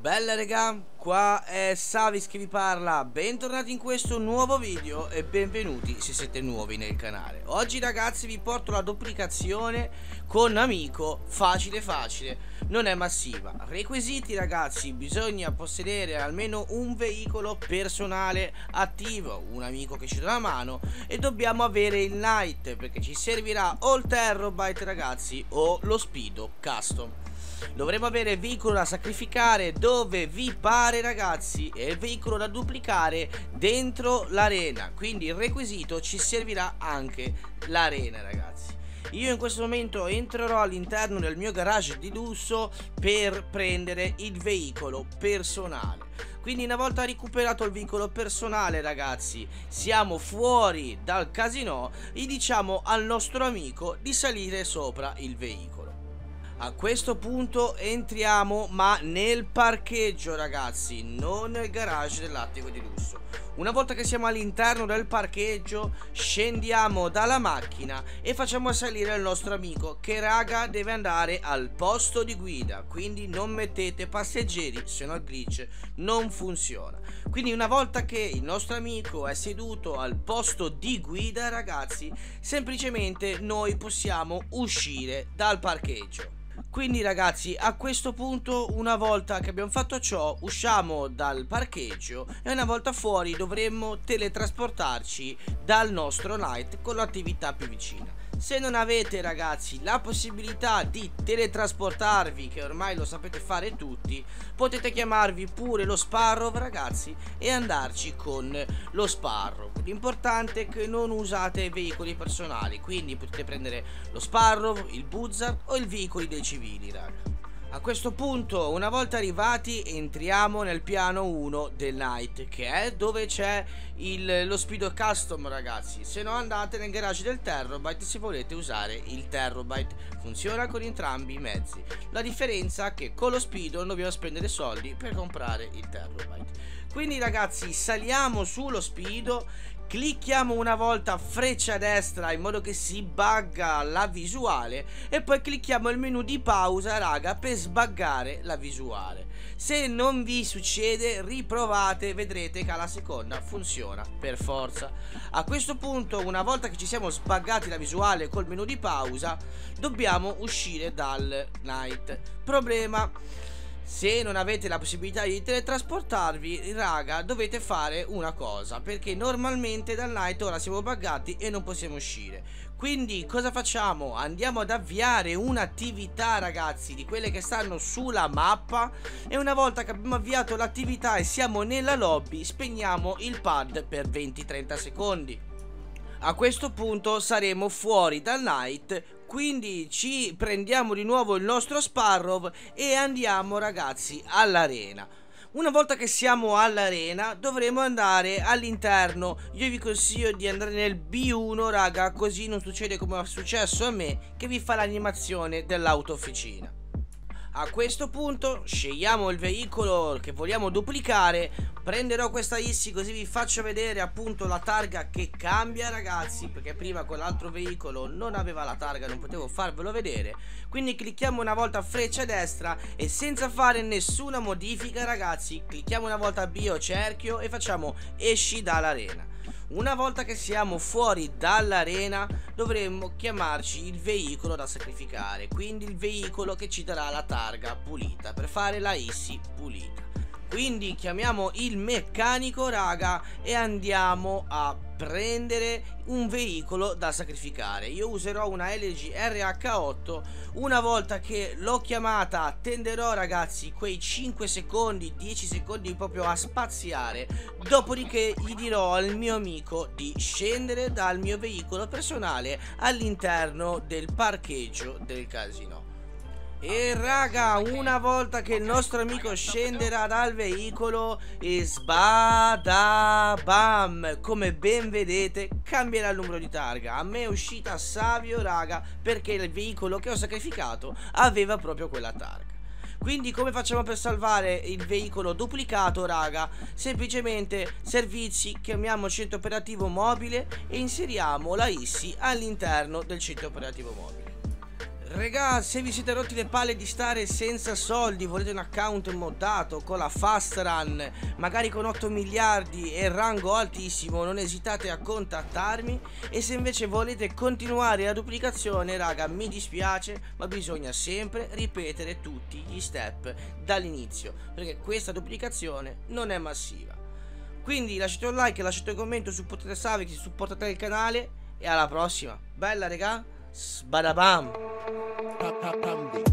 Bella regà, qua è Savis che vi parla, bentornati in questo nuovo video e benvenuti se siete nuovi nel canale. Oggi ragazzi vi porto la duplicazione con amico, facile facile, non è massiva. Requisiti ragazzi, bisogna possedere almeno un veicolo personale attivo, un amico che ci dà una mano E dobbiamo avere il Night perché ci servirà o il Terrorbyte ragazzi o lo Speedo Custom Dovremo avere veicolo da sacrificare dove vi pare ragazzi e veicolo da duplicare dentro l'arena. Quindi il requisito ci servirà anche l'arena ragazzi. Io in questo momento entrerò all'interno del mio garage di lusso per prendere il veicolo personale. Quindi una volta recuperato il veicolo personale ragazzi siamo fuori dal casino e diciamo al nostro amico di salire sopra il veicolo. A questo punto entriamo ma nel parcheggio ragazzi, non nel garage dell'attico di lusso. Una volta che siamo all'interno del parcheggio scendiamo dalla macchina e facciamo salire il nostro amico che raga deve andare al posto di guida, quindi non mettete passeggeri se no il glitch non funziona. Quindi una volta che il nostro amico è seduto al posto di guida ragazzi, semplicemente noi possiamo uscire dal parcheggio. Quindi ragazzi a questo punto una volta che abbiamo fatto ciò usciamo dal parcheggio e una volta fuori dovremmo teletrasportarci dal nostro night con l'attività più vicina. Se non avete ragazzi la possibilità di teletrasportarvi che ormai lo sapete fare tutti potete chiamarvi pure lo Sparrow ragazzi e andarci con lo Sparrow. L'importante è che non usate veicoli personali quindi potete prendere lo Sparrow, il Buzzard o i veicoli dei civili raga a questo punto, una volta arrivati, entriamo nel piano 1 del Night, che è dove c'è lo Speedo Custom, ragazzi. Se no andate nel garage del Terrorbyte se volete usare il Terrorbyte. Funziona con entrambi i mezzi. La differenza è che con lo Speedo non dobbiamo spendere soldi per comprare il Terrorbyte. Quindi ragazzi, saliamo sullo Speedo clicchiamo una volta freccia destra in modo che si bugga la visuale e poi clicchiamo il menu di pausa raga per sbuggare la visuale. Se non vi succede riprovate vedrete che alla seconda funziona per forza. A questo punto una volta che ci siamo sbuggati la visuale col menu di pausa dobbiamo uscire dal night. Problema se non avete la possibilità di teletrasportarvi, raga, dovete fare una cosa, perché normalmente dal night ora siamo buggati e non possiamo uscire. Quindi cosa facciamo? Andiamo ad avviare un'attività, ragazzi, di quelle che stanno sulla mappa e una volta che abbiamo avviato l'attività e siamo nella lobby, spegniamo il pad per 20-30 secondi. A questo punto saremo fuori dal night quindi ci prendiamo di nuovo il nostro Sparrow e andiamo ragazzi all'arena. Una volta che siamo all'arena dovremo andare all'interno. Io vi consiglio di andare nel B1 raga così non succede come è successo a me che vi fa l'animazione dell'autofficina a questo punto scegliamo il veicolo che vogliamo duplicare. Prenderò questa ISSI così vi faccio vedere appunto la targa che cambia ragazzi Perché prima quell'altro veicolo non aveva la targa, non potevo farvelo vedere. Quindi clicchiamo una volta freccia destra e senza fare nessuna modifica ragazzi Clicchiamo una volta bio cerchio e facciamo esci dall'arena una volta che siamo fuori dall'arena dovremmo chiamarci il veicolo da sacrificare, quindi il veicolo che ci darà la targa pulita per fare la ISI pulita. Quindi chiamiamo il meccanico raga e andiamo a prendere un veicolo da sacrificare. Io userò una LG RH8 una volta che l'ho chiamata attenderò ragazzi quei 5 secondi 10 secondi proprio a spaziare. Dopodiché gli dirò al mio amico di scendere dal mio veicolo personale all'interno del parcheggio del casino e raga, una volta che il nostro amico scenderà dal veicolo e sbada come ben vedete, cambierà il numero di targa. A me è uscita Savio, raga, perché il veicolo che ho sacrificato aveva proprio quella targa. Quindi come facciamo per salvare il veicolo duplicato raga? Semplicemente servizi, chiamiamo centro operativo mobile e inseriamo la ISSI all'interno del centro operativo mobile Regà, se vi siete rotti le palle di stare senza soldi, volete un account moddato con la fast run, magari con 8 miliardi e rango altissimo, non esitate a contattarmi. E se invece volete continuare la duplicazione, raga, mi dispiace, ma bisogna sempre ripetere tutti gli step dall'inizio, perché questa duplicazione non è massiva. Quindi lasciate un like, lasciate un commento, supportate Savix, supportate il canale e alla prossima. Bella, regà? Sbadabam! Hapamdi.